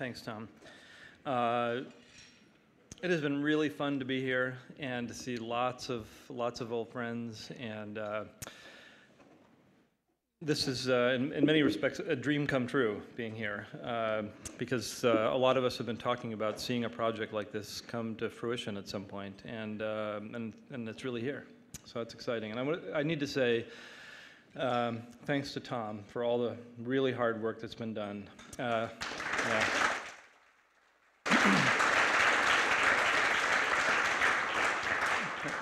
Thanks, Tom. Uh, it has been really fun to be here and to see lots of lots of old friends and uh, this is, uh, in, in, many respects, a dream come true being here uh, because uh, a lot of us have been talking about seeing a project like this come to fruition at some point, and, uh, and, and it's really here. So it's exciting. And I, I need to say um, thanks to Tom for all the really hard work that's been done. Uh, yeah.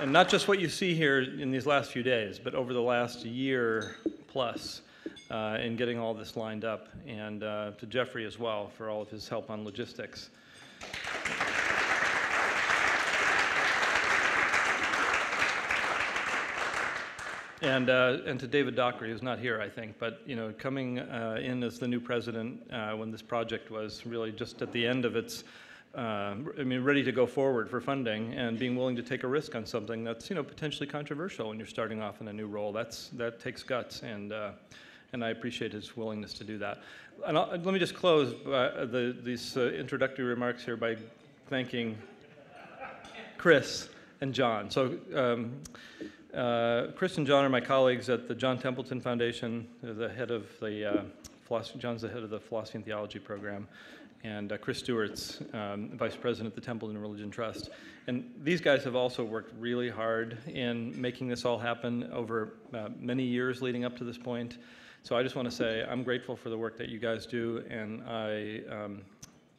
And not just what you see here in these last few days, but over the last year plus uh, in getting all this lined up, and uh, to Jeffrey as well for all of his help on logistics. And, uh, and to David Dockery, who's not here, I think, but you know, coming uh, in as the new president uh, when this project was really just at the end of its uh, I mean, ready to go forward for funding and being willing to take a risk on something that's, you know, potentially controversial when you're starting off in a new role. That's, that takes guts, and, uh, and I appreciate his willingness to do that. And I'll, let me just close uh, the, these uh, introductory remarks here by thanking Chris and John. So um, uh, Chris and John are my colleagues at the John Templeton Foundation, the head of the, uh, John's the head of the philosophy and theology program and uh, Chris Stewart's um, vice president of the Templeton Religion Trust. And these guys have also worked really hard in making this all happen over uh, many years leading up to this point. So I just want to say I'm grateful for the work that you guys do, and I, um,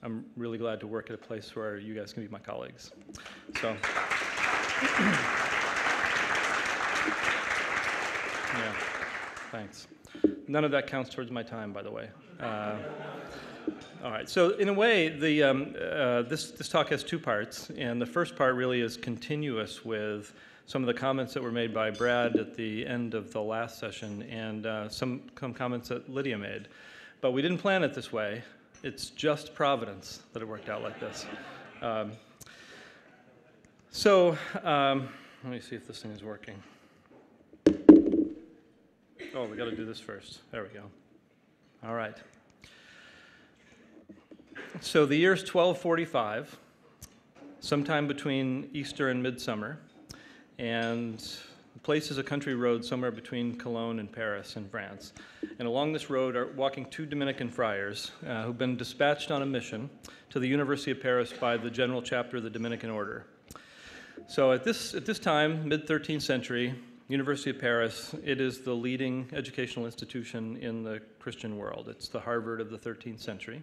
I'm really glad to work at a place where you guys can be my colleagues. So. yeah, thanks. None of that counts towards my time, by the way. Uh, all right. So in a way, the um, uh, this this talk has two parts, and the first part really is continuous with some of the comments that were made by Brad at the end of the last session, and uh, some, some comments that Lydia made. But we didn't plan it this way. It's just providence that it worked out like this. Um, so um, let me see if this thing is working. Oh, we got to do this first. There we go. All right. So the year is 1245, sometime between Easter and Midsummer, and the place is a country road somewhere between Cologne and Paris in France. And along this road are walking two Dominican friars uh, who've been dispatched on a mission to the University of Paris by the General Chapter of the Dominican Order. So at this, at this time, mid 13th century, University of Paris, it is the leading educational institution in the Christian world. It's the Harvard of the 13th century.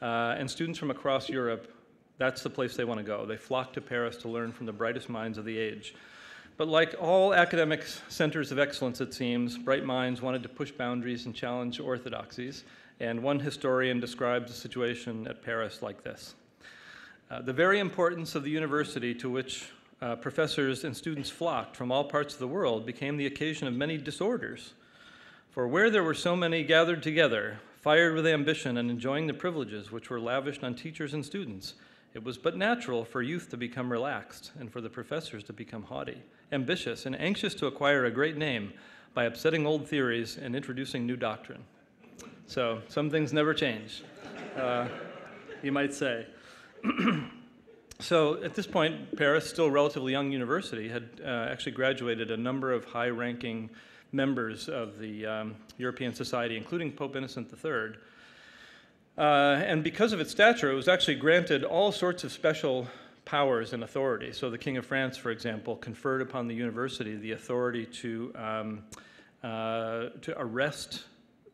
Uh, and students from across Europe, that's the place they want to go. They flock to Paris to learn from the brightest minds of the age. But like all academic centers of excellence, it seems, bright minds wanted to push boundaries and challenge orthodoxies. And one historian describes the situation at Paris like this uh, The very importance of the university to which uh, professors and students flocked from all parts of the world became the occasion of many disorders. For where there were so many gathered together, fired with ambition and enjoying the privileges which were lavished on teachers and students, it was but natural for youth to become relaxed and for the professors to become haughty, ambitious, and anxious to acquire a great name by upsetting old theories and introducing new doctrine. So, some things never change, uh, you might say. so, at this point, Paris, still a relatively young university, had uh, actually graduated a number of high ranking members of the um, European Society, including Pope Innocent III. Uh, and because of its stature, it was actually granted all sorts of special powers and authority. So the King of France, for example, conferred upon the university the authority to, um, uh, to arrest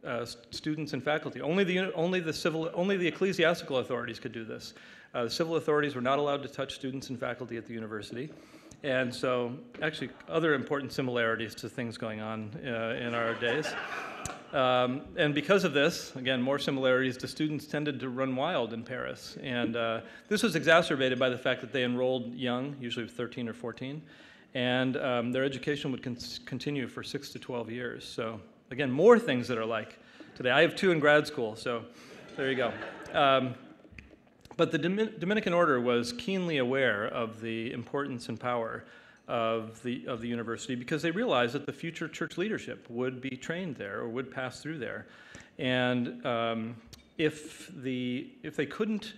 uh, students and faculty. Only the, only, the civil, only the ecclesiastical authorities could do this. Uh, the civil authorities were not allowed to touch students and faculty at the university. And so, actually, other important similarities to things going on uh, in our days. Um, and because of this, again, more similarities, the students tended to run wild in Paris. And uh, this was exacerbated by the fact that they enrolled young, usually 13 or 14, and um, their education would con- continue for 6 to 12 years. So, again, more things that are like today. I have two in grad school, so there you go. Um, but the Dominican order was keenly aware of the importance and power of the, of the university because they realized that the future church leadership would be trained there or would pass through there. And um, if, the, if they couldn't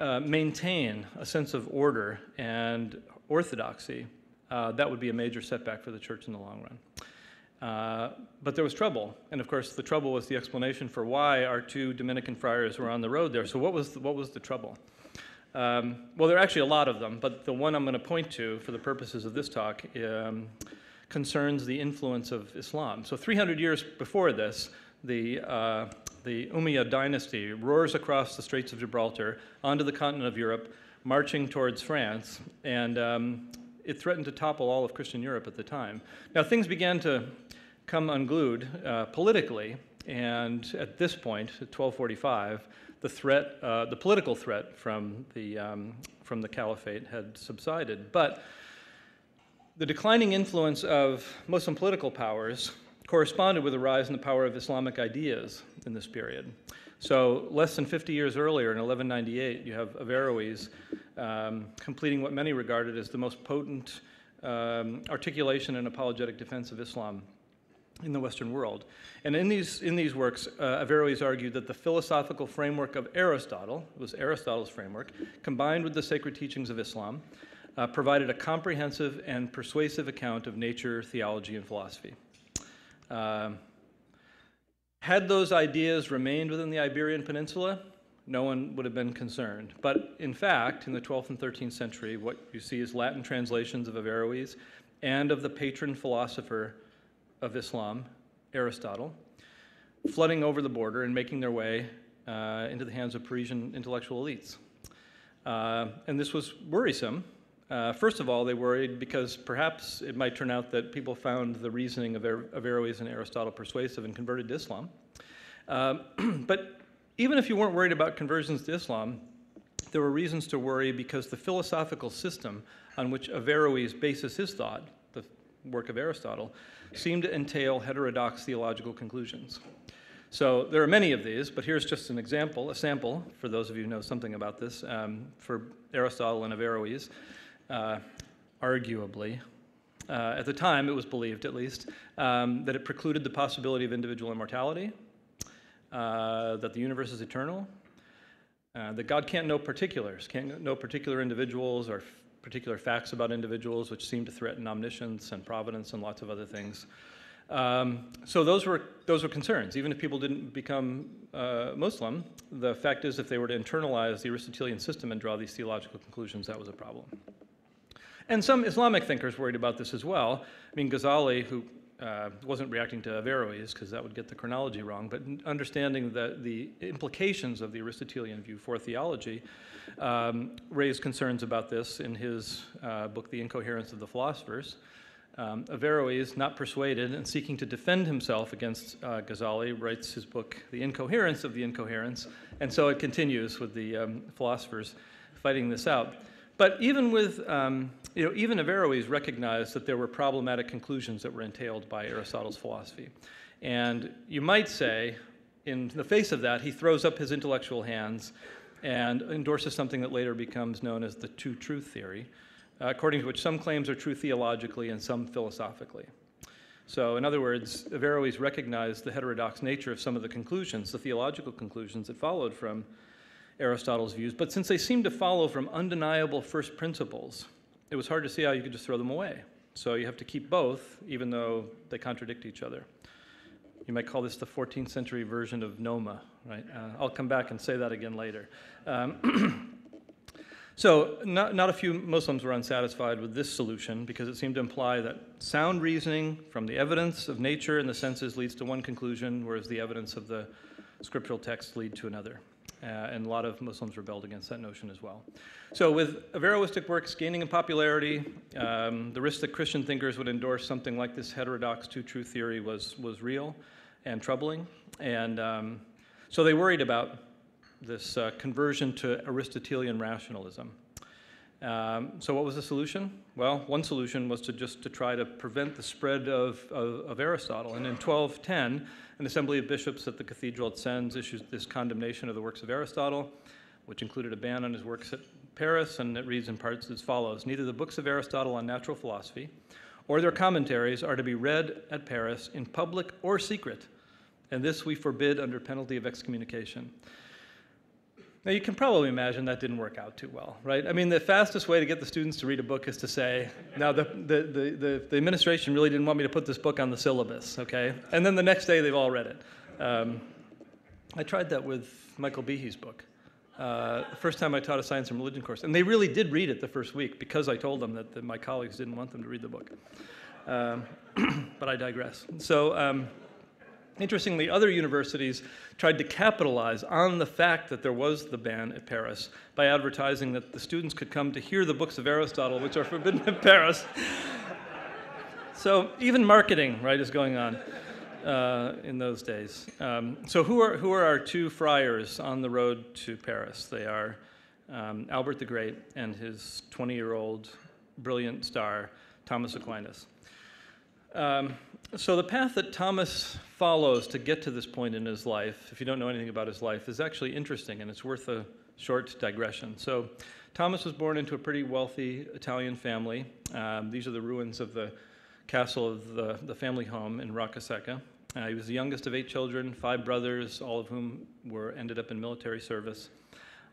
uh, maintain a sense of order and orthodoxy, uh, that would be a major setback for the church in the long run. Uh, but there was trouble, and of course, the trouble was the explanation for why our two Dominican friars were on the road there. So, what was the, what was the trouble? Um, well, there are actually a lot of them, but the one I'm going to point to for the purposes of this talk um, concerns the influence of Islam. So, 300 years before this, the, uh, the Umayyad dynasty roars across the Straits of Gibraltar onto the continent of Europe, marching towards France, and um, it threatened to topple all of Christian Europe at the time. Now, things began to come unglued uh, politically, and at this point, at 1245, the threat, uh, the political threat from the, um, from the caliphate had subsided. But the declining influence of Muslim political powers corresponded with a rise in the power of Islamic ideas in this period. So, less than 50 years earlier, in 1198, you have Averroes um, completing what many regarded as the most potent um, articulation and apologetic defense of Islam in the Western world. And in these, in these works, uh, Averroes argued that the philosophical framework of Aristotle, it was Aristotle's framework, combined with the sacred teachings of Islam, uh, provided a comprehensive and persuasive account of nature, theology, and philosophy. Uh, had those ideas remained within the Iberian Peninsula, no one would have been concerned. But in fact, in the 12th and 13th century, what you see is Latin translations of Averroes and of the patron philosopher of Islam, Aristotle, flooding over the border and making their way uh, into the hands of Parisian intellectual elites. Uh, and this was worrisome. Uh, first of all, they worried because perhaps it might turn out that people found the reasoning of Averroes and Aristotle persuasive and converted to Islam. Um, but even if you weren't worried about conversions to Islam, there were reasons to worry because the philosophical system on which Averroes bases his thought, work of Aristotle, seemed to entail heterodox theological conclusions. So there are many of these, but here's just an example, a sample, for those of you who know something about this, um, for Aristotle and Averroes. Uh, arguably, uh, at the time it was believed at least, um, that it precluded the possibility of individual immortality, uh, that the universe is eternal, uh, that God can't know particulars, can't know particular individuals or particular facts about individuals, which seem to threaten omniscience and providence and lots of other things. Um, so those were those were concerns. Even if people didn't become uh, Muslim, the fact is, if they were to internalize the Aristotelian system and draw these theological conclusions, that was a problem. And some Islamic thinkers worried about this as well. I mean, Ghazali, who uh, wasn't reacting to Averroes because that would get the chronology wrong, but understanding the, the implications of the Aristotelian view for theology um, raised concerns about this in his uh, book, The Incoherence of the Philosophers. Um, Averroes, not persuaded and seeking to defend himself against uh, Ghazali, writes his book, The Incoherence of the Incoherence, and so it continues with the um, philosophers fighting this out. But even with, um, you know, even Averroes recognized that there were problematic conclusions that were entailed by Aristotle's philosophy. And you might say, in the face of that, he throws up his intellectual hands and endorses something that later becomes known as the two truth theory, uh, according to which some claims are true theologically and some philosophically. So, in other words, Averroes recognized the heterodox nature of some of the conclusions, the theological conclusions that followed from Aristotle's views, but since they seem to follow from undeniable first principles, it was hard to see how you could just throw them away. So you have to keep both, even though they contradict each other. You might call this the 14th century version of Noma, right? Uh, I'll come back and say that again later. Um, so, not, not a few Muslims were unsatisfied with this solution because it seemed to imply that sound reasoning from the evidence of nature and the senses leads to one conclusion, whereas the evidence of the scriptural text lead to another. Uh, and a lot of Muslims rebelled against that notion as well. So, with Averroistic works gaining in popularity, um, the risk that Christian thinkers would endorse something like this heterodox two truth theory was, was real and troubling. And um, so they worried about this uh, conversion to Aristotelian rationalism. Um, so what was the solution? Well, one solution was to just to try to prevent the spread of, of, of Aristotle. And in 1210, an assembly of bishops at the cathedral at Sens issued this condemnation of the works of Aristotle, which included a ban on his works at Paris, and it reads in parts as follows Neither the books of Aristotle on natural philosophy or their commentaries are to be read at Paris in public or secret, and this we forbid under penalty of excommunication. Now, you can probably imagine that didn't work out too well, right? I mean, the fastest way to get the students to read a book is to say, now, the, the, the, the, the administration really didn't want me to put this book on the syllabus, okay? And then the next day, they've all read it. Um, I tried that with Michael Behe's book. Uh, the first time I taught a science and religion course, and they really did read it the first week because I told them that, that my colleagues didn't want them to read the book. Um, but I digress. So, um, Interestingly, other universities tried to capitalize on the fact that there was the ban at Paris by advertising that the students could come to hear the books of Aristotle, which are forbidden in Paris. so even marketing, right, is going on uh, in those days. Um, so who are, who are our two friars on the road to Paris? They are um, Albert the Great and his 20-year-old brilliant star, Thomas Aquinas. Um, so, the path that Thomas follows to get to this point in his life, if you don't know anything about his life, is actually interesting and it's worth a short digression. So, Thomas was born into a pretty wealthy Italian family. Um, these are the ruins of the castle of the, the family home in Roccasecca. Uh, he was the youngest of eight children, five brothers, all of whom were ended up in military service.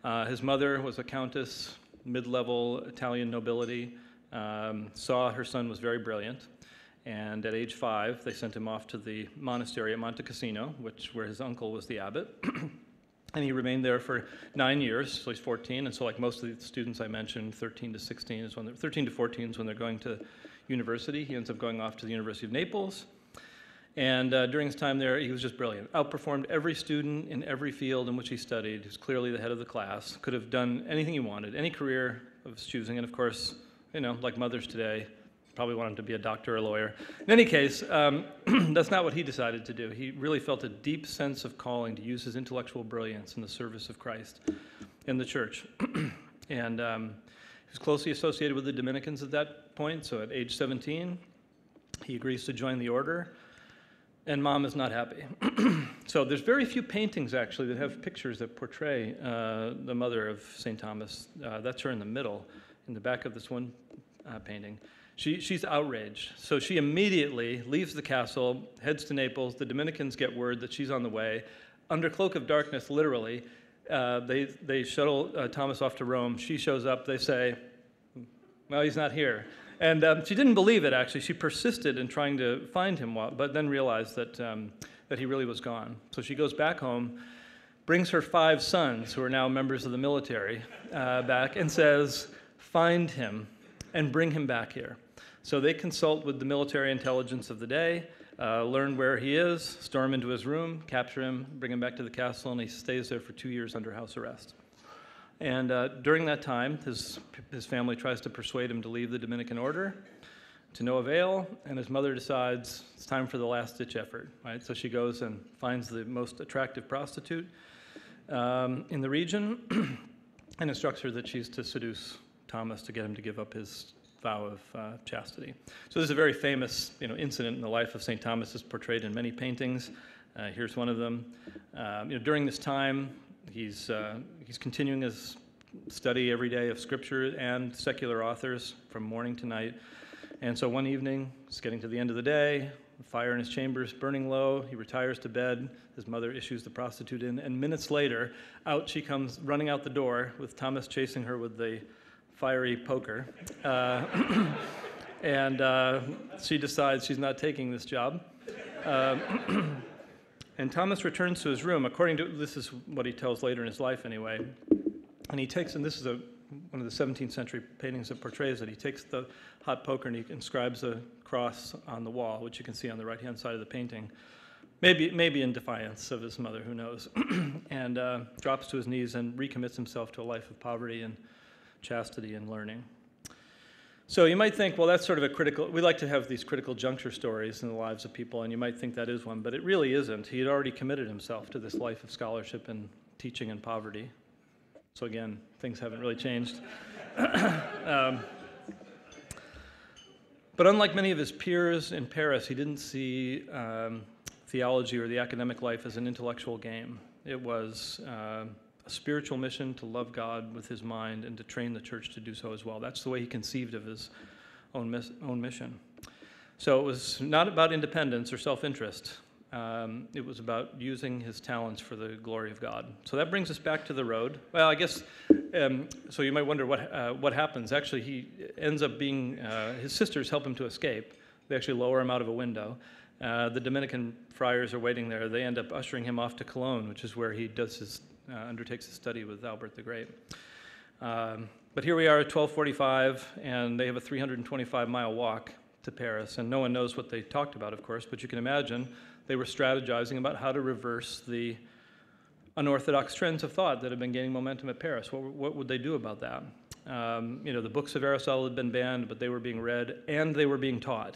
Uh, his mother was a countess, mid-level Italian nobility. Um, saw her son was very brilliant. And at age five, they sent him off to the monastery at Monte Cassino, which where his uncle was the abbot. and he remained there for nine years, so he's 14. And so, like most of the students I mentioned, 13 to 16 is when they're 13 to 14 is when they're going to university. He ends up going off to the University of Naples. And uh, during his time there, he was just brilliant. Outperformed every student in every field in which he studied. He was clearly the head of the class. Could have done anything he wanted, any career of his choosing. And of course, you know, like mothers today, probably wanted to be a doctor or a lawyer. In any case, um, that's not what he decided to do. He really felt a deep sense of calling to use his intellectual brilliance in the service of Christ in the church. and um, he was closely associated with the Dominicans at that point, so at age 17, he agrees to join the order. And mom is not happy. so there's very few paintings actually that have pictures that portray uh, the mother of St. Thomas. Uh, that's her in the middle, in the back of this one uh, painting. She, she's outraged. So she immediately leaves the castle, heads to Naples. The Dominicans get word that she's on the way. Under cloak of darkness, literally, uh, they, they shuttle uh, Thomas off to Rome. She shows up. They say, Well, he's not here. And um, she didn't believe it, actually. She persisted in trying to find him, but then realized that, um, that he really was gone. So she goes back home, brings her five sons, who are now members of the military, uh, back, and says, Find him and bring him back here. So they consult with the military intelligence of the day, uh, learn where he is, storm into his room, capture him, bring him back to the castle, and he stays there for two years under house arrest. And uh, during that time, his, his family tries to persuade him to leave the Dominican order to no avail, and his mother decides it's time for the last ditch effort, right? So she goes and finds the most attractive prostitute um, in the region and instructs her that she's to seduce Thomas to get him to give up his vow of uh, chastity. So this is a very famous you know, incident in the life of St. Thomas is portrayed in many paintings. Uh, here's one of them. Um, you know, during this time, he's, uh, he's continuing his study every day of scripture and secular authors from morning to night. And so one evening, it's getting to the end of the day, the fire in his chamber is burning low. He retires to bed. His mother issues the prostitute in, and minutes later, out she comes running out the door with Thomas chasing her with the fiery poker. Uh, and uh, she decides she's not taking this job. Uh, and Thomas returns to his room, according to this is what he tells later in his life anyway. And he takes, and this is a, one of the 17th century paintings that portrays it. He takes the hot poker and he inscribes a cross on the wall, which you can see on the right hand side of the painting. Maybe, maybe in defiance of his mother, who knows, and uh, drops to his knees and recommits himself to a life of poverty and chastity and learning. So you might think, well, that's sort of a critical, we like to have these critical juncture stories in the lives of people, and you might think that is one, but it really isn't. He had already committed himself to this life of scholarship and teaching in poverty. So again, things haven't really changed. um, but unlike many of his peers in Paris, he didn't see um, theology or the academic life as an intellectual game. It was uh, spiritual mission to love God with his mind and to train the church to do so as well. That's the way he conceived of his own, own mission. So it was not about independence or self interest. Um, it was about using his talents for the glory of God. So that brings us back to the road. Well, I guess, um, so you might wonder what, uh, what happens. Actually, he ends up being, uh, his sisters help him to escape. They actually lower him out of a window. Uh, the Dominican friars are waiting there. They end up ushering him off to Cologne, which is where he does his, uh, undertakes a study with Albert the Great. Um, but here we are at 1245, and they have a 325 mile walk to Paris, and no one knows what they talked about, of course, but you can imagine they were strategizing about how to reverse the unorthodox trends of thought that have been gaining momentum at Paris. What, what would they do about that? Um, you know, the books of Aristotle had been banned, but they were being read and they were being taught.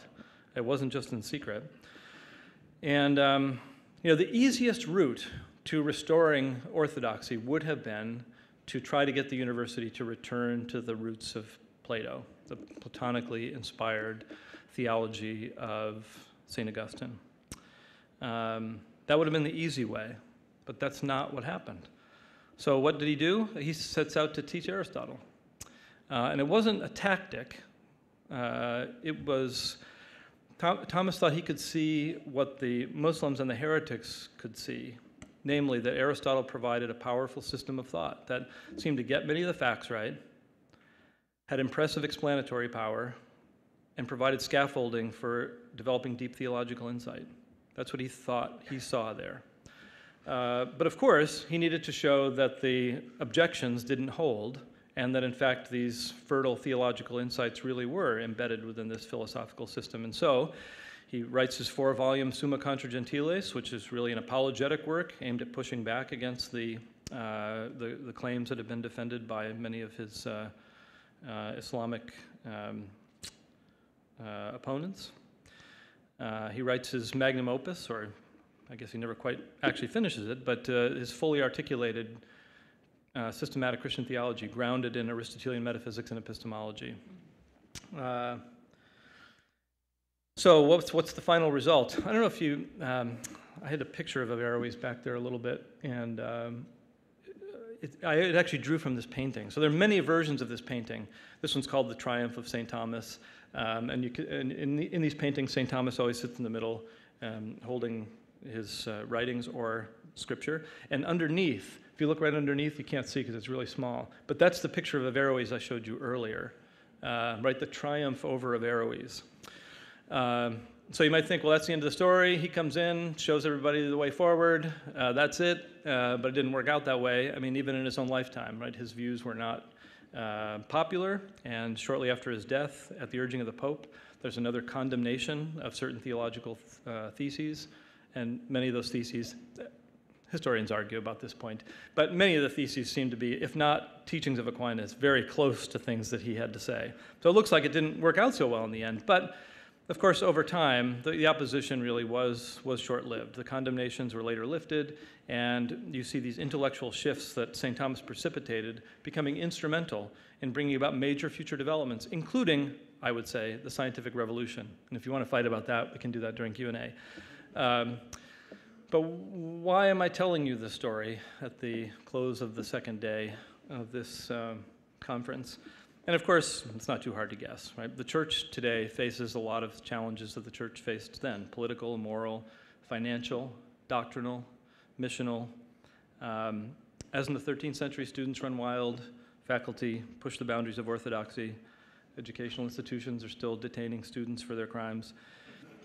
It wasn't just in secret. And, um, you know, the easiest route to restoring orthodoxy would have been to try to get the university to return to the roots of Plato, the Platonically inspired theology of St. Augustine. Um, that would have been the easy way, but that's not what happened. So, what did he do? He sets out to teach Aristotle. Uh, and it wasn't a tactic, uh, it was. Thomas thought he could see what the Muslims and the heretics could see, namely that Aristotle provided a powerful system of thought that seemed to get many of the facts right, had impressive explanatory power, and provided scaffolding for developing deep theological insight. That's what he thought he saw there. Uh, but of course, he needed to show that the objections didn't hold, and that in fact these fertile theological insights really were embedded within this philosophical system. And so he writes his four volume Summa Contra Gentiles, which is really an apologetic work aimed at pushing back against the, uh, the, the, claims that have been defended by many of his uh, uh Islamic um, uh, opponents. Uh, he writes his magnum opus, or I guess he never quite actually finishes it, but uh, his fully articulated systematic Christian theology grounded in Aristotelian metaphysics and epistemology. So, what's, what's the final result? I don't know if you, um, I had a picture of Averroes back there a little bit, and um, it, I it actually drew from this painting. So, there are many versions of this painting. This one's called The Triumph of St. Thomas. Um, and, can, and in, the, in, these paintings, St. Thomas always sits in the middle, um, holding his uh, writings or scripture. And underneath, if you look right underneath, you can't see because it's really small. But that's the picture of Averroes I showed you earlier, uh, right? The triumph over Averroes. Um, so you might think, well, that's the end of the story. He comes in, shows everybody the way forward. Uh, that's it. Uh, but it didn't work out that way. I mean, even in his own lifetime, right? His views were not uh, popular, and shortly after his death, at the urging of the Pope, there's another condemnation of certain theological uh, theses, and many of those theses, historians argue about this point, but many of the theses seem to be, if not teachings of Aquinas, very close to things that he had to say. So it looks like it didn't work out so well in the end, but of course, over time, the, the opposition really was, was short lived. The condemnations were later lifted, and you see these intellectual shifts that St. Thomas precipitated becoming instrumental in bringing about major future developments, including, I would say, the scientific revolution. And if you want to fight about that, we can do that during Q&A. Um, but why am I telling you this story at the close of the second day of this um, conference? And of course, it's not too hard to guess, right? The church today faces a lot of challenges that the church faced then political, moral, financial, doctrinal, missional. Um, as in the 13th century, students run wild, faculty push the boundaries of orthodoxy, educational institutions are still detaining students for their crimes.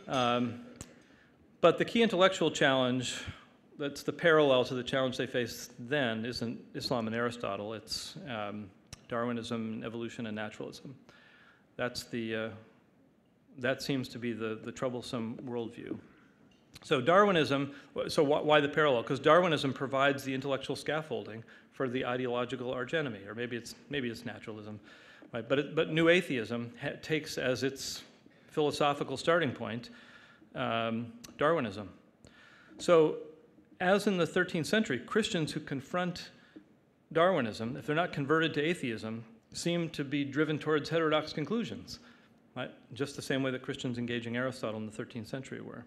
Um, but the key intellectual challenge that's the parallel to the challenge they faced then isn't Islam and Aristotle, it's um, Darwinism, evolution, and naturalism. That's the, uh, that seems to be the, the troublesome worldview. So Darwinism, so why the parallel? Because Darwinism provides the intellectual scaffolding for the ideological archenemy, or maybe it's, maybe it's naturalism. Right? But, it, but New Atheism takes as its philosophical starting point um, Darwinism. So as in the 13th century, Christians who confront Darwinism, if they're not converted to atheism, seem to be driven towards heterodox conclusions, right? just the same way that Christians engaging Aristotle in the 13th century were.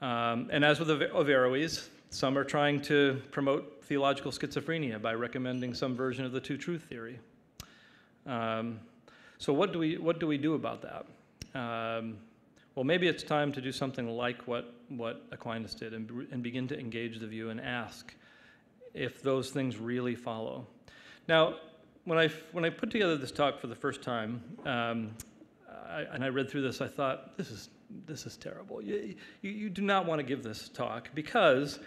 Um, and as with the Averroes, some are trying to promote theological schizophrenia by recommending some version of the two truth theory. Um, so what do we what do we do about that? Um, well, maybe it's time to do something like what, what Aquinas did and, and begin to engage the view and ask if those things really follow. Now, when I, when I put together this talk for the first time, um, I, and I read through this, I thought, this is, this is terrible. You, you, you do not want to give this talk because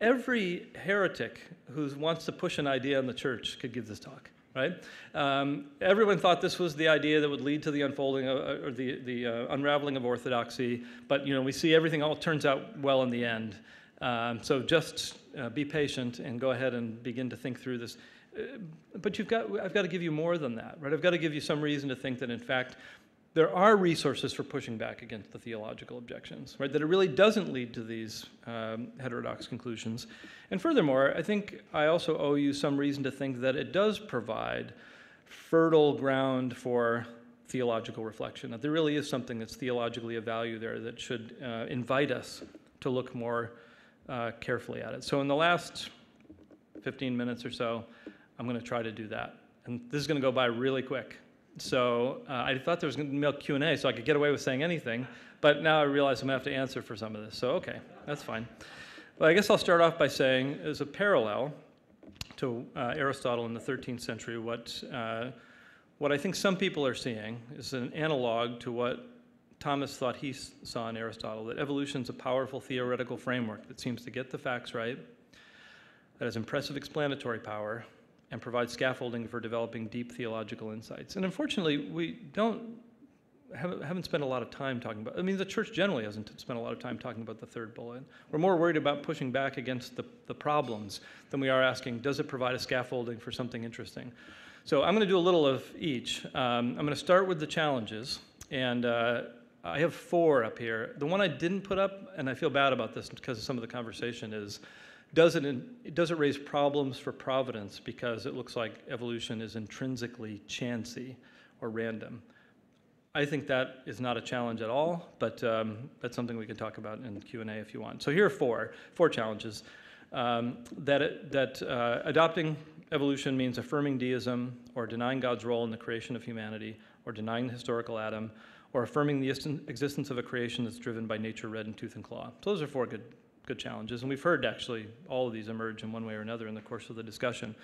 every heretic who wants to push an idea in the church could give this talk right? Um, everyone thought this was the idea that would lead to the unfolding of, uh, or the, the uh, unraveling of orthodoxy, but you know we see everything all turns out well in the end. Um, so just uh, be patient and go ahead and begin to think through this. Uh, but you've got, I've got to give you more than that, right? I've got to give you some reason to think that in fact there are resources for pushing back against the theological objections, right? That it really doesn't lead to these um, heterodox conclusions. And furthermore, I think I also owe you some reason to think that it does provide fertile ground for theological reflection, that there really is something that's theologically of value there that should uh, invite us to look more uh, carefully at it. So, in the last 15 minutes or so, I'm going to try to do that. And this is going to go by really quick. So uh, I thought there was going to be a Q&A so I could get away with saying anything, but now I realize I'm going to have to answer for some of this. So okay, that's fine. Well, I guess I'll start off by saying, as a parallel to uh, Aristotle in the 13th century, what, uh, what I think some people are seeing is an analog to what Thomas thought he saw in Aristotle, that evolution is a powerful theoretical framework that seems to get the facts right, that has impressive explanatory power, and provides scaffolding for developing deep theological insights. And unfortunately, we don't haven't, haven't spent a lot of time talking about. I mean, the church generally hasn't spent a lot of time talking about the third bullet. We're more worried about pushing back against the, the problems than we are asking, does it provide a scaffolding for something interesting? So I'm going to do a little of each. Um, I'm going to start with the challenges, and uh, I have four up here. The one I didn't put up, and I feel bad about this because of some of the conversation, is does it, does it raise problems for providence because it looks like evolution is intrinsically chancy or random? I think that is not a challenge at all, but um, that's something we can talk about in Q&A if you want. So here are four, four challenges. Um, that it, that uh, adopting evolution means affirming deism or denying God's role in the creation of humanity or denying the historical Adam or affirming the existence of a creation that's driven by nature red in tooth and claw. So those are four good good challenges. And we've heard actually all of these emerge in one way or another in the course of the discussion.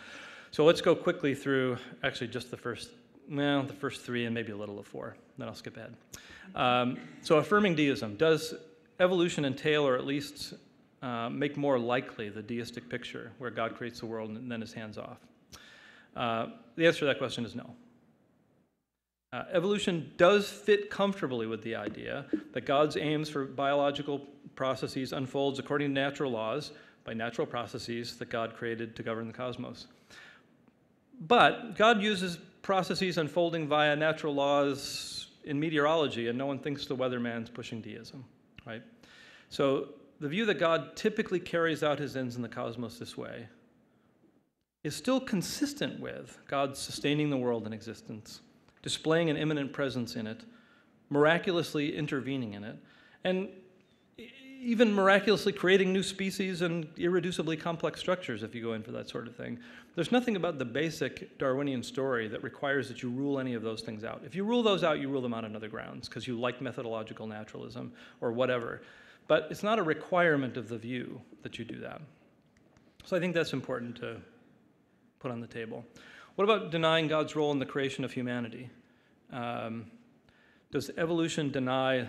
So let's go quickly through actually just the first, well, the first three and maybe a little of four. Then I'll skip ahead. Um, so affirming deism. Does evolution entail or at least uh, make more likely the deistic picture where God creates the world and then is hands off? Uh, the answer to that question is no. Uh, evolution does fit comfortably with the idea that God's aims for biological processes unfolds according to natural laws by natural processes that God created to govern the cosmos. But God uses processes unfolding via natural laws in meteorology, and no one thinks the weatherman's pushing deism, right? So the view that God typically carries out his ends in the cosmos this way is still consistent with God sustaining the world in existence, displaying an immanent presence in it, miraculously intervening in it, and even miraculously creating new species and irreducibly complex structures if you go in for that sort of thing. There's nothing about the basic Darwinian story that requires that you rule any of those things out. If you rule those out, you rule them out on other grounds because you like methodological naturalism or whatever. But it's not a requirement of the view that you do that. So I think that's important to put on the table. What about denying God's role in the creation of humanity? Um, does evolution deny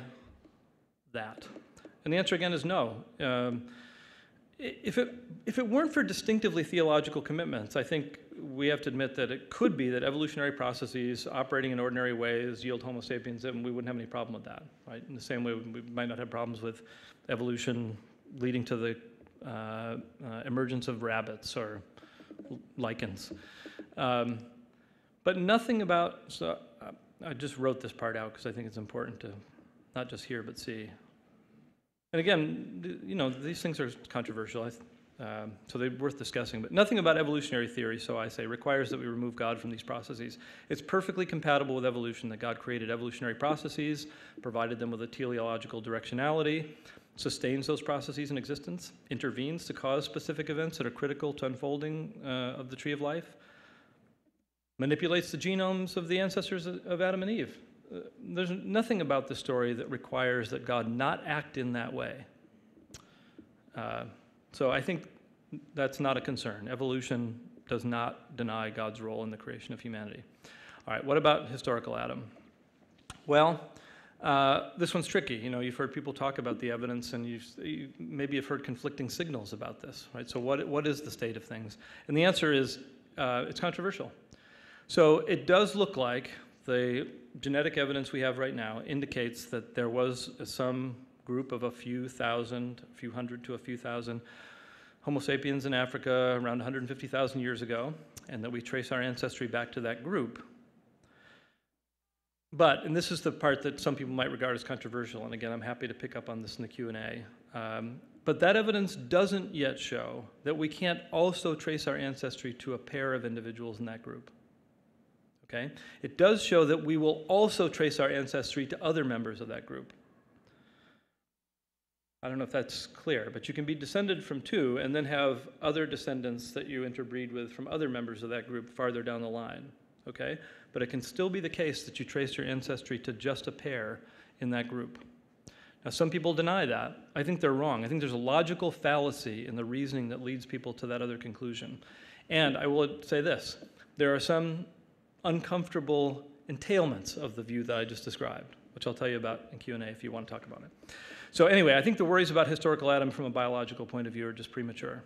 that? And the answer again is no. Um, if it, if it weren't for distinctively theological commitments, I think we have to admit that it could be that evolutionary processes operating in ordinary ways yield Homo sapiens, and we wouldn't have any problem with that, right? In the same way, we might not have problems with evolution leading to the uh, uh, emergence of rabbits or lichens. Um, but nothing about, so uh, I just wrote this part out because I think it's important to not just hear but see. And again, you know, these things are controversial, um, so they're worth discussing. But nothing about evolutionary theory, so I say, requires that we remove God from these processes. It's perfectly compatible with evolution that God created evolutionary processes, provided them with a teleological directionality, sustains those processes in existence, intervenes to cause specific events that are critical to unfolding uh, of the tree of life, manipulates the genomes of the ancestors of Adam and Eve uh, there's nothing about the story that requires that God not act in that way. Uh, so I think that's not a concern. Evolution does not deny God's role in the creation of humanity. All right, what about historical Adam? Well, uh, this one's tricky. You know, you've heard people talk about the evidence, and you've, you maybe you've heard conflicting signals about this, right? So, what, what is the state of things? And the answer is uh, it's controversial. So, it does look like the genetic evidence we have right now indicates that there was some group of a few thousand, a few hundred to a few thousand Homo sapiens in Africa around 150,000 years ago, and that we trace our ancestry back to that group. But, and this is the part that some people might regard as controversial, and again, I'm happy to pick up on this in the Q&A. Um, but that evidence doesn't yet show that we can't also trace our ancestry to a pair of individuals in that group. Okay? It does show that we will also trace our ancestry to other members of that group. I don't know if that's clear, but you can be descended from two and then have other descendants that you interbreed with from other members of that group farther down the line. Okay? But it can still be the case that you trace your ancestry to just a pair in that group. Now, some people deny that. I think they're wrong. I think there's a logical fallacy in the reasoning that leads people to that other conclusion. And I will say this there are some uncomfortable entailments of the view that I just described, which I'll tell you about in Q&A if you want to talk about it. So anyway, I think the worries about historical Adam from a biological point of view are just premature.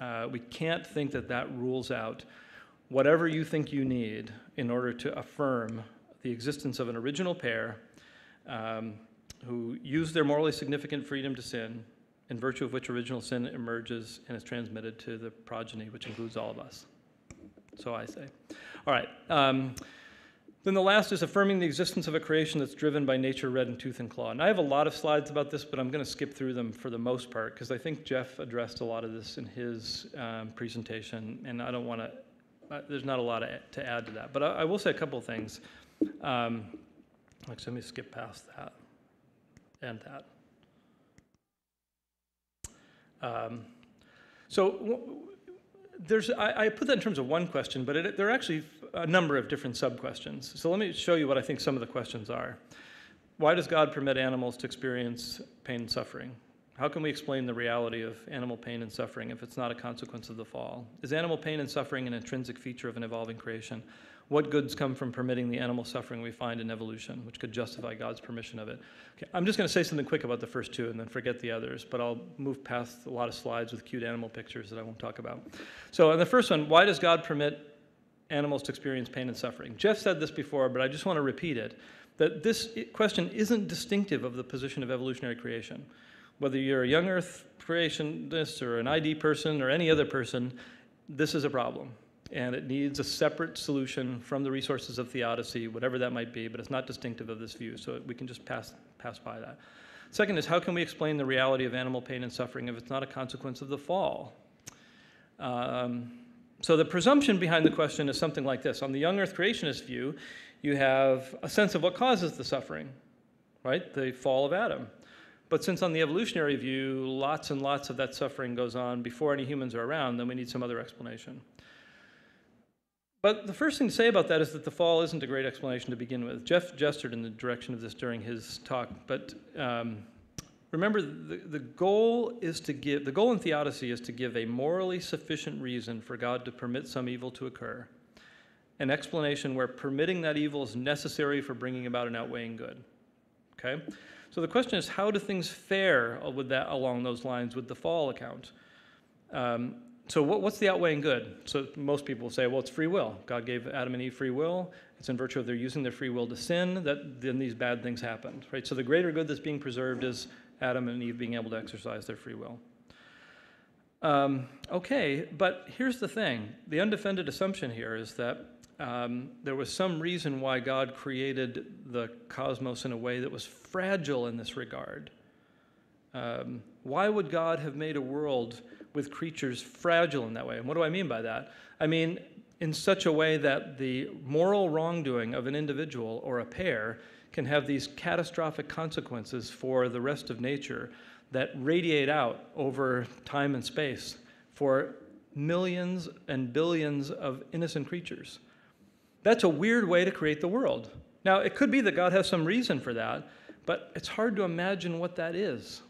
Uh, we can't think that that rules out whatever you think you need in order to affirm the existence of an original pair um, who use their morally significant freedom to sin, in virtue of which original sin emerges and is transmitted to the progeny, which includes all of us. So I say. All right. Um, then the last is affirming the existence of a creation that's driven by nature, red in tooth and claw. And I have a lot of slides about this, but I'm going to skip through them for the most part because I think Jeff addressed a lot of this in his um, presentation, and I don't want to. Uh, there's not a lot to add to that, but I, I will say a couple things. Um, actually, let me skip past that and that. Um, so there's, I, I, put that in terms of one question, but it, there are actually a number of different sub-questions. So let me show you what I think some of the questions are. Why does God permit animals to experience pain and suffering? How can we explain the reality of animal pain and suffering if it's not a consequence of the fall? Is animal pain and suffering an intrinsic feature of an evolving creation? What goods come from permitting the animal suffering we find in evolution, which could justify God's permission of it? Okay, I'm just going to say something quick about the first two and then forget the others, but I'll move past a lot of slides with cute animal pictures that I won't talk about. So, on the first one, why does God permit animals to experience pain and suffering? Jeff said this before, but I just want to repeat it that this question isn't distinctive of the position of evolutionary creation. Whether you're a young earth creationist or an ID person or any other person, this is a problem and it needs a separate solution from the resources of theodicy, whatever that might be, but it's not distinctive of this view, so we can just pass, pass by that. Second is, how can we explain the reality of animal pain and suffering if it's not a consequence of the fall? Um, so the presumption behind the question is something like this. On the young earth creationist view, you have a sense of what causes the suffering, right? The fall of Adam. But since on the evolutionary view, lots and lots of that suffering goes on before any humans are around, then we need some other explanation. But the first thing to say about that is that the fall isn't a great explanation to begin with. Jeff gestured in the direction of this during his talk, but um, remember the, the goal is to give, the goal in theodicy is to give a morally sufficient reason for God to permit some evil to occur, an explanation where permitting that evil is necessary for bringing about an outweighing good. Okay? So the question is, how do things fare with that along those lines with the fall account? Um, so what, what's the outweighing good? So most people say, well, it's free will. God gave Adam and Eve free will. It's in virtue of their using their free will to sin that then these bad things happened, right? So the greater good that's being preserved is Adam and Eve being able to exercise their free will. Um, okay, but here's the thing. The undefended assumption here is that um, there was some reason why God created the cosmos in a way that was fragile in this regard. Um, why would God have made a world with creatures fragile in that way. And what do I mean by that? I mean, in such a way that the moral wrongdoing of an individual or a pair can have these catastrophic consequences for the rest of nature that radiate out over time and space for millions and billions of innocent creatures. That's a weird way to create the world. Now, it could be that God has some reason for that, but it's hard to imagine what that is.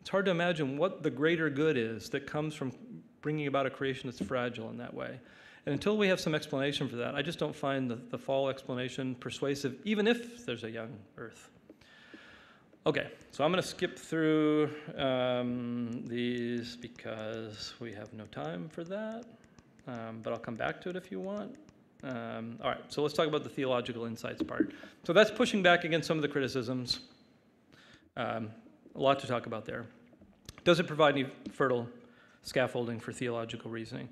It's hard to imagine what the greater good is that comes from bringing about a creation that's fragile in that way. And until we have some explanation for that, I just don't find the, the fall explanation persuasive, even if there's a young earth. Okay, so I'm going to skip through um, these because we have no time for that, um, but I'll come back to it if you want. Um, all right, so let's talk about the theological insights part. So that's pushing back against some of the criticisms. Um, a lot to talk about there. Does it provide any fertile scaffolding for theological reasoning?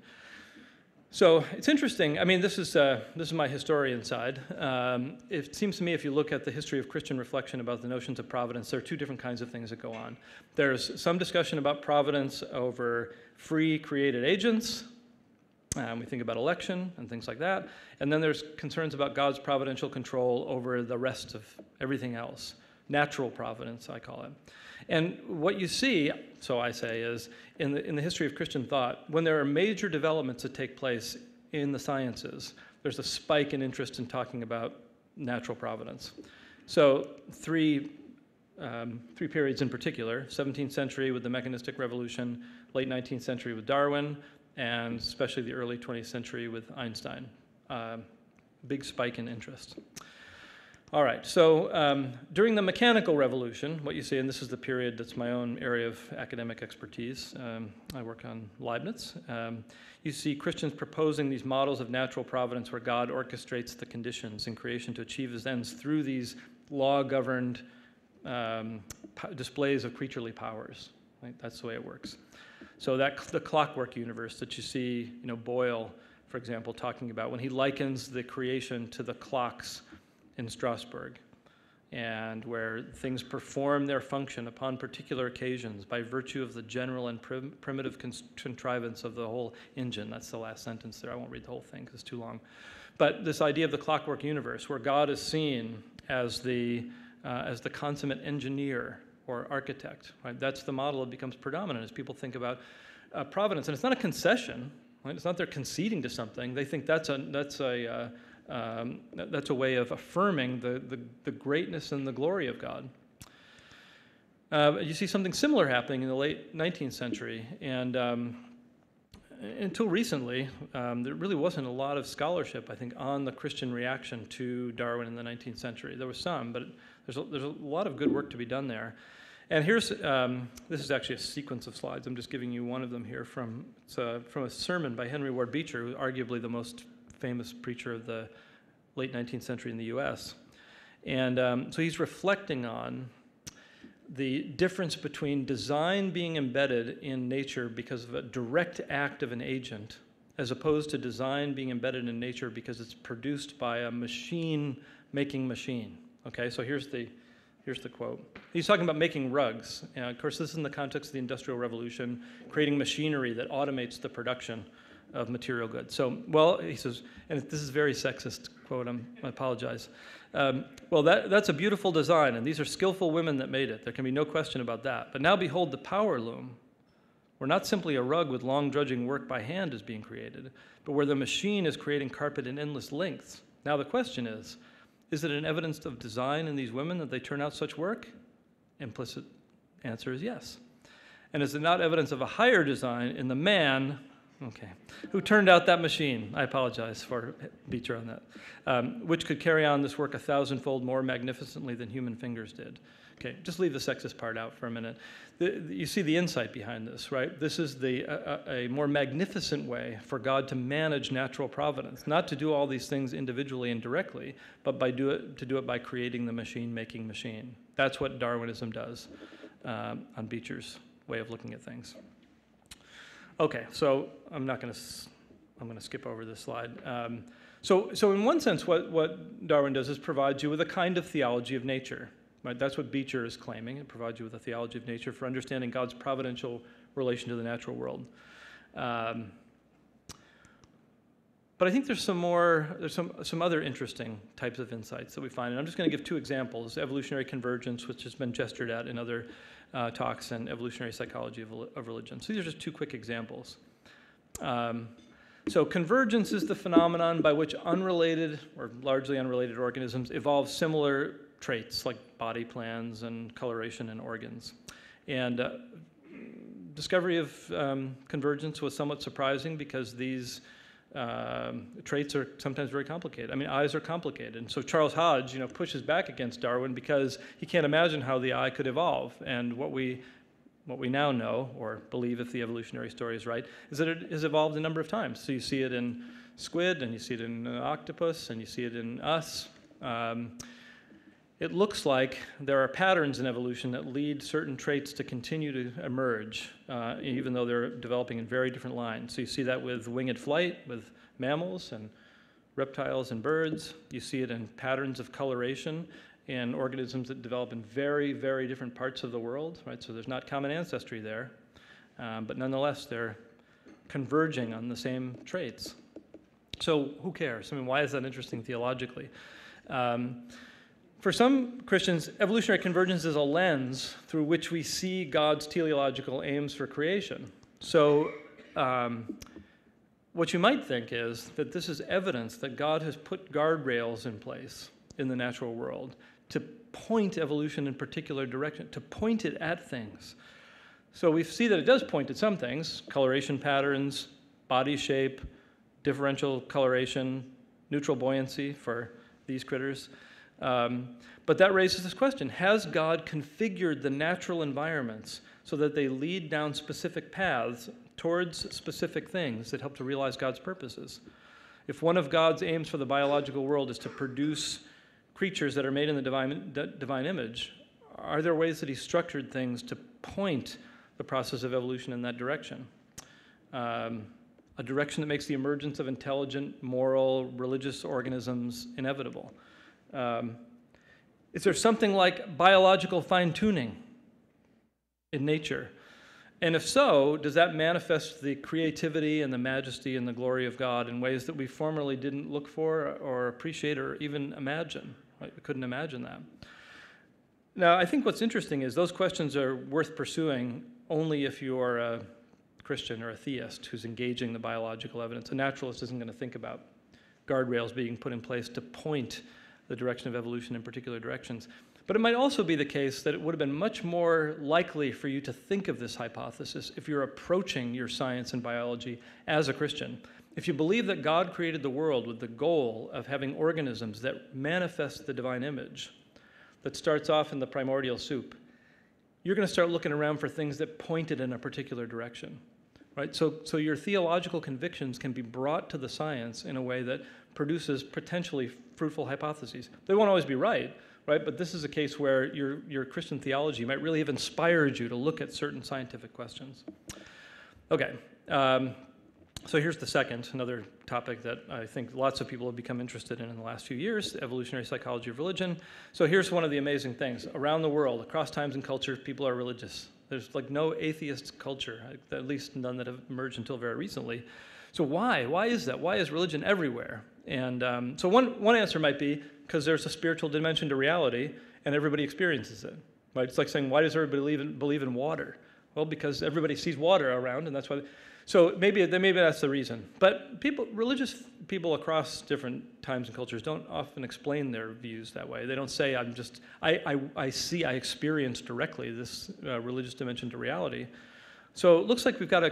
So it's interesting. I mean, this is, uh, this is my historian side. Um, it seems to me, if you look at the history of Christian reflection about the notions of providence, there are two different kinds of things that go on. There's some discussion about providence over free created agents, um, we think about election and things like that. And then there's concerns about God's providential control over the rest of everything else. Natural providence, I call it. And what you see, so I say, is in the, in the history of Christian thought, when there are major developments that take place in the sciences, there's a spike in interest in talking about natural providence. So, three, um, three periods in particular 17th century with the mechanistic revolution, late 19th century with Darwin, and especially the early 20th century with Einstein. Uh, big spike in interest. All right, so um, during the mechanical revolution, what you see, and this is the period that's my own area of academic expertise, um, I work on Leibniz. Um, you see Christians proposing these models of natural providence where God orchestrates the conditions in creation to achieve his ends through these law governed um, displays of creaturely powers. Right? That's the way it works. So that the clockwork universe that you see, you know, Boyle, for example, talking about when he likens the creation to the clocks in Strasbourg, and where things perform their function upon particular occasions by virtue of the general and prim- primitive contrivance of the whole engine. That's the last sentence there. I won't read the whole thing because it's too long. But this idea of the clockwork universe, where God is seen as the uh, as the consummate engineer or architect. Right? That's the model that becomes predominant as people think about uh, providence. And it's not a concession. Right? It's not they're conceding to something. They think that's a, that's a, uh, um, that's a way of affirming the, the, the, greatness and the glory of God. Uh, you see something similar happening in the late 19th century. And um, until recently, um, there really wasn't a lot of scholarship, I think, on the Christian reaction to Darwin in the 19th century. There was some, but there's a, there's a lot of good work to be done there. And here's, um, this is actually a sequence of slides. I'm just giving you one of them here from, uh, from a sermon by Henry Ward Beecher, who's arguably the most famous preacher of the late 19th century in the US. And um, so he's reflecting on the difference between design being embedded in nature because of a direct act of an agent, as opposed to design being embedded in nature because it's produced by a machine making machine. Okay, so here's the Here's the quote. He's talking about making rugs. And of course, this is in the context of the Industrial Revolution, creating machinery that automates the production of material goods. So, well, he says, and this is very sexist quote, I'm, i apologize. Um, well, that, that's a beautiful design, and these are skillful women that made it. There can be no question about that. But now behold the power loom, where not simply a rug with long drudging work by hand is being created, but where the machine is creating carpet in endless lengths. Now the question is, is it an evidence of design in these women that they turn out such work? Implicit answer is yes. And is it not evidence of a higher design in the man, okay, who turned out that machine? I apologize for Beecher on that, um, which could carry on this work a thousandfold more magnificently than human fingers did. Okay, just leave the sexist part out for a minute. The, the, you see the insight behind this, right? This is the, a, a more magnificent way for God to manage natural providence, not to do all these things individually and directly, but by do it, to do it by creating the machine making machine. That's what Darwinism does um, on Beecher's way of looking at things. Okay, so I'm not going to. I'm going to skip over this slide. Um, so, so in one sense, what, what Darwin does is provides you with a kind of theology of nature. Right? That's what Beecher is claiming. It provides you with a theology of nature for understanding God's providential relation to the natural world. Um, but I think there's some more, there's some, some other interesting types of insights that we find. And I'm just going to give two examples evolutionary convergence, which has been gestured at in other uh, talks, and evolutionary psychology of, of, religion. So these are just two quick examples. Um, So, convergence is the phenomenon by which unrelated or largely unrelated organisms evolve similar traits like body plans and coloration and organs. And uh, discovery of um, convergence was somewhat surprising because these um, traits are sometimes very complicated. I mean, eyes are complicated. And so Charles Hodge, you know, pushes back against Darwin because he can't imagine how the eye could evolve. And what we what we now know, or believe if the evolutionary story is right, is that it has evolved a number of times. So you see it in squid, and you see it in octopus, and you see it in us. Um, it looks like there are patterns in evolution that lead certain traits to continue to emerge, uh, even though they're developing in very different lines. So you see that with winged flight, with mammals and reptiles and birds. You see it in patterns of coloration in organisms that develop in very, very different parts of the world, right? So there's not common ancestry there, um, but nonetheless, they're converging on the same traits. So who cares? I mean, why is that interesting theologically? Um, for some Christians, evolutionary convergence is a lens through which we see God's teleological aims for creation. So, um, what you might think is that this is evidence that God has put guardrails in place in the natural world to point evolution in particular direction, to point it at things. So we see that it does point at some things coloration patterns, body shape, differential coloration, neutral buoyancy for these critters. Um, but that raises this question Has God configured the natural environments so that they lead down specific paths towards specific things that help to realize God's purposes? If one of God's aims for the biological world is to produce creatures that are made in the divine, divine image, are there ways that He structured things to point the process of evolution in that direction? Um, a direction that makes the emergence of intelligent, moral, religious organisms inevitable. Um, is there something like biological fine tuning in nature? And if so, does that manifest the creativity and the majesty and the glory of God in ways that we formerly didn't look for or appreciate or even imagine? Right? We couldn't imagine that. Now, I think what's interesting is those questions are worth pursuing only if you are a Christian or a theist who's engaging the biological evidence. A naturalist isn't going to think about guardrails being put in place to point the direction of evolution in particular directions. But it might also be the case that it would have been much more likely for you to think of this hypothesis if you're approaching your science and biology as a Christian. If you believe that God created the world with the goal of having organisms that manifest the divine image, that starts off in the primordial soup, you're going to start looking around for things that pointed in a particular direction. Right? So, so your theological convictions can be brought to the science in a way that produces potentially fruitful hypotheses. They won't always be right, right? But this is a case where your, your Christian theology might really have inspired you to look at certain scientific questions. Okay, um, so here's the second, another topic that I think lots of people have become interested in in the last few years evolutionary psychology of religion. So here's one of the amazing things around the world, across times and cultures, people are religious. There's like no atheist culture, at least none that have emerged until very recently. So why? Why is that? Why is religion everywhere? And um, so one, one answer might be because there's a spiritual dimension to reality and everybody experiences it. Right? It's like saying, why does everybody believe in, believe in water? Well, because everybody sees water around, and that's why. They, so maybe, maybe that's the reason. But people, religious people across different times and cultures don't often explain their views that way. They don't say, I'm just, I, I, I see, I experience directly this uh, religious dimension to reality. So it looks like we've got to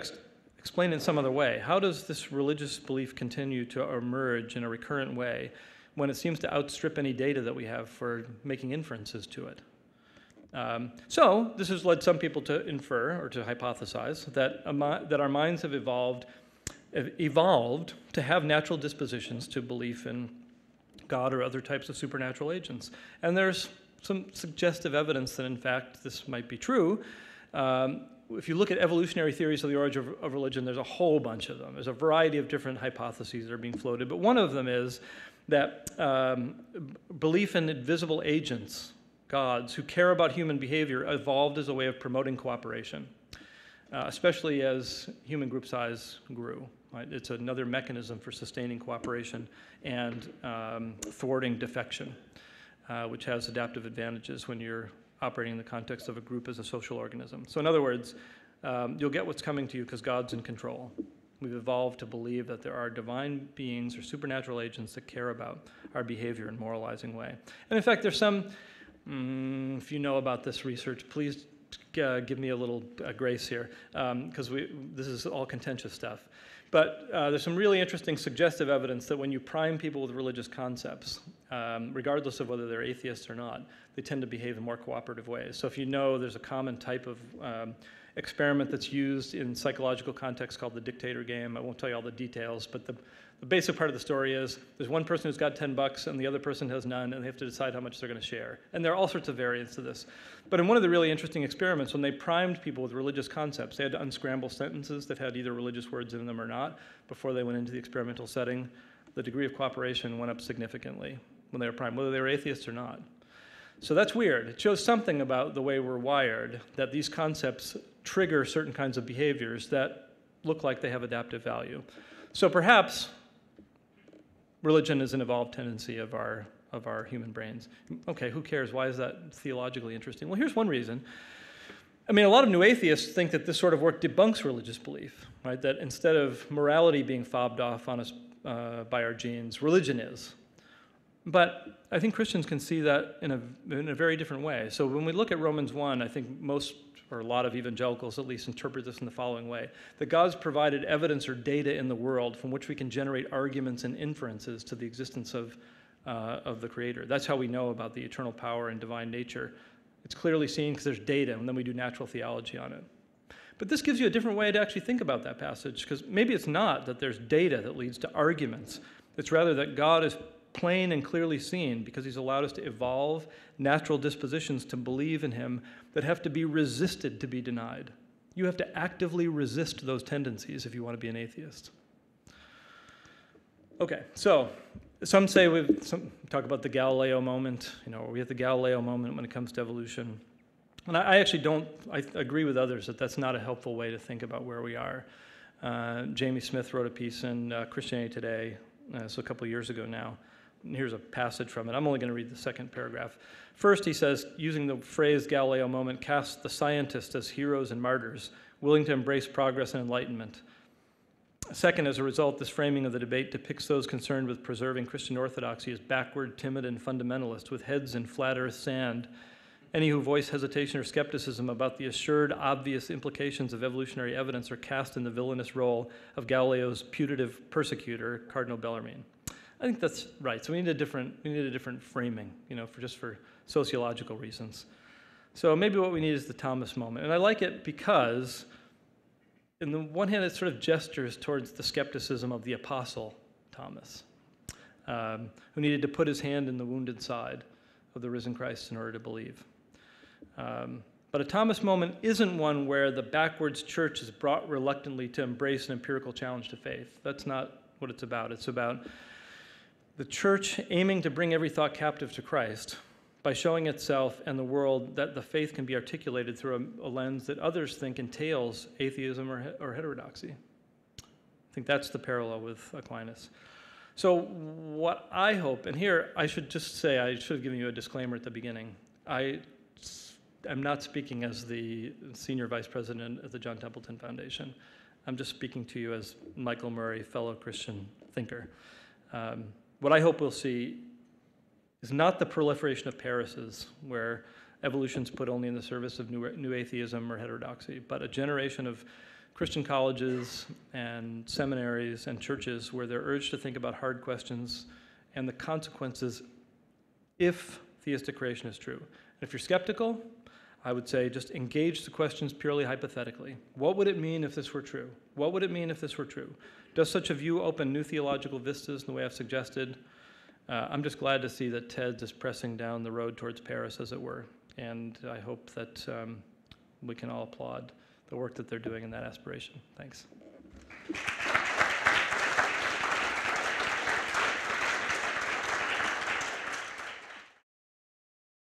ex- explain in some other way. How does this religious belief continue to emerge in a recurrent way when it seems to outstrip any data that we have for making inferences to it? Um, so this has led some people to infer or to hypothesize that, that our minds have evolved, evolved to have natural dispositions to belief in God or other types of supernatural agents. And there's some suggestive evidence that, in fact, this might be true. Um, if you look at evolutionary theories of the origin of, of, religion, there's a whole bunch of them. There's a variety of different hypotheses that are being floated, but one of them is that um, belief in invisible agents gods who care about human behavior evolved as a way of promoting cooperation, uh, especially as human group size grew. Right? It's another mechanism for sustaining cooperation and um, thwarting defection, uh, which has adaptive advantages when you're operating in the context of a group as a social organism. So, in other words, um, you'll get what's coming to you because God's in control. We've evolved to believe that there are divine beings or supernatural agents that care about our behavior in moralizing way. And in fact, there's some, mm, if you know about this research, please uh, give me a little uh, grace here, because um, this is all contentious stuff. But uh, there's some really interesting suggestive evidence that when you prime people with religious concepts, um, regardless of whether they're atheists or not, they tend to behave in more cooperative ways. So if you know there's a common type of um, experiment that's used in psychological context called the dictator game. I won't tell you all the details, but the, the basic part of the story is there's one person who's got 10 bucks and the other person has none, and they have to decide how much they're going to share. And there are all sorts of variants to this. But in one of the really interesting experiments, when they primed people with religious concepts, they had to unscramble sentences that had either religious words in them or not before they went into the experimental setting. The degree of cooperation went up significantly when they were primed, whether they were atheists or not. So that's weird. It shows something about the way we're wired that these concepts trigger certain kinds of behaviors that look like they have adaptive value. So perhaps religion is an evolved tendency of our, of our human brains. Okay, who cares? Why is that theologically interesting? Well, here's one reason. I mean, a lot of new atheists think that this sort of work debunks religious belief, right? That instead of morality being fobbed off on us uh, by our genes, religion is. But I think Christians can see that in a, in a very different way. So when we look at Romans 1, I think most, or a lot of evangelicals at least, interpret this in the following way that God's provided evidence or data in the world from which we can generate arguments and inferences to the existence of, uh, of the Creator. That's how we know about the eternal power and divine nature. It's clearly seen because there's data, and then we do natural theology on it. But this gives you a different way to actually think about that passage, because maybe it's not that there's data that leads to arguments. It's rather that God is plain and clearly seen because he's allowed us to evolve natural dispositions to believe in him that have to be resisted to be denied. You have to actively resist those tendencies if you want to be an atheist. Okay, so some say we talk about the Galileo moment. You know, we have the Galileo moment when it comes to evolution. And I, I actually don't, I agree with others that that's not a helpful way to think about where we are. Uh, Jamie Smith wrote a piece in uh, Christianity Today, uh, so a couple years ago now, here's a passage from it. I'm only going to read the second paragraph. First, he says, using the phrase Galileo moment, casts the scientists as heroes and martyrs, willing to embrace progress and enlightenment. Second, as a result, this framing of the debate depicts those concerned with preserving Christian orthodoxy as backward, timid, and fundamentalist, with heads in flat earth sand. Any who voice hesitation or skepticism about the assured, obvious implications of evolutionary evidence are cast in the villainous role of Galileo's putative persecutor, Cardinal Bellarmine. I think that's right. So we need a different, we need a different framing, you know, for just for sociological reasons. So maybe what we need is the Thomas moment. And I like it because, in the one hand, it sort of gestures towards the skepticism of the apostle Thomas, um, who needed to put his hand in the wounded side of the risen Christ in order to believe. Um, but a Thomas moment isn't one where the backwards church is brought reluctantly to embrace an empirical challenge to faith. That's not what it's about. It's about the church aiming to bring every thought captive to Christ by showing itself and the world that the faith can be articulated through a, a lens that others think entails atheism or, or heterodoxy. I think that's the parallel with Aquinas. So, what I hope, and here I should just say, I should have given you a disclaimer at the beginning. I am not speaking as the senior vice president of the John Templeton Foundation. I'm just speaking to you as Michael Murray, fellow Christian thinker. Um, what I hope we'll see is not the proliferation of parises where evolution's put only in the service of new, new atheism or heterodoxy, but a generation of Christian colleges and seminaries and churches where they're urged to think about hard questions and the consequences if theistic creation is true. And if you're skeptical, I would say just engage the questions purely hypothetically. What would it mean if this were true? What would it mean if this were true? Does such a view open new theological vistas in the way I've suggested? Uh, I'm just glad to see that Ted is pressing down the road towards Paris, as it were, and I hope that um, we can all applaud the work that they're doing in that aspiration. Thanks.